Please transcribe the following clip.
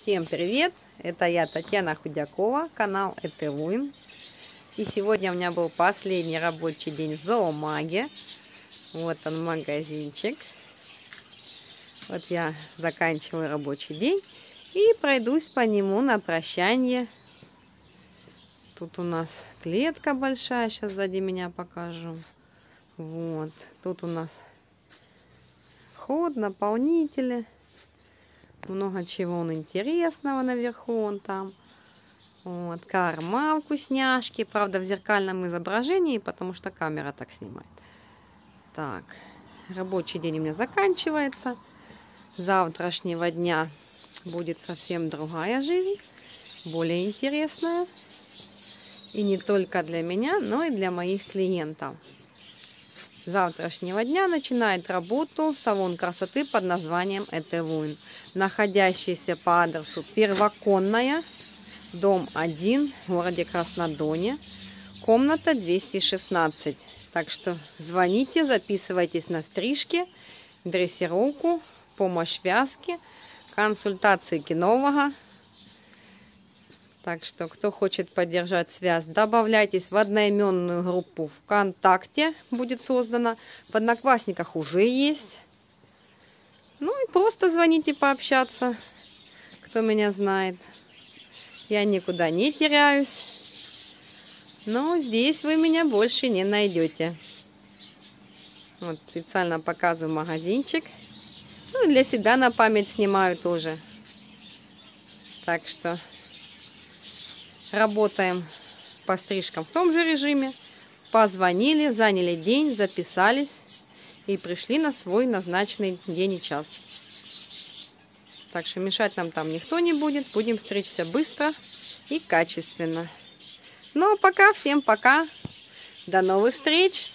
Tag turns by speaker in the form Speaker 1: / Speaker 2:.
Speaker 1: Всем привет! Это я, Татьяна Худякова, канал Этевуин. И сегодня у меня был последний рабочий день в зоомаге. Вот он магазинчик. Вот я заканчиваю рабочий день и пройдусь по нему на прощание. Тут у нас клетка большая, сейчас сзади меня покажу. Вот, тут у нас ход, наполнители много чего он интересного наверху, он там. Вот, корма, вкусняшки, правда в зеркальном изображении, потому что камера так снимает. Так, рабочий день у меня заканчивается. Завтрашнего дня будет совсем другая жизнь, более интересная. И не только для меня, но и для моих клиентов завтрашнего дня начинает работу салон красоты под названием Этевуин, находящийся по адресу Первоконная, дом 1 в городе Краснодоне, комната 216. Так что звоните, записывайтесь на стрижки, дрессировку, помощь в вязке, консультации кинолога, так что, кто хочет поддержать связь, добавляйтесь в одноименную группу ВКонтакте, будет создана. В Одноклассниках уже есть. Ну и просто звоните пообщаться, кто меня знает. Я никуда не теряюсь. Но здесь вы меня больше не найдете. Вот специально показываю магазинчик. Ну и для себя на память снимаю тоже. Так что Работаем по стрижкам в том же режиме. Позвонили, заняли день, записались и пришли на свой назначенный день и час. Так что мешать нам там никто не будет. Будем стричься быстро и качественно. Ну а пока, всем пока. До новых встреч!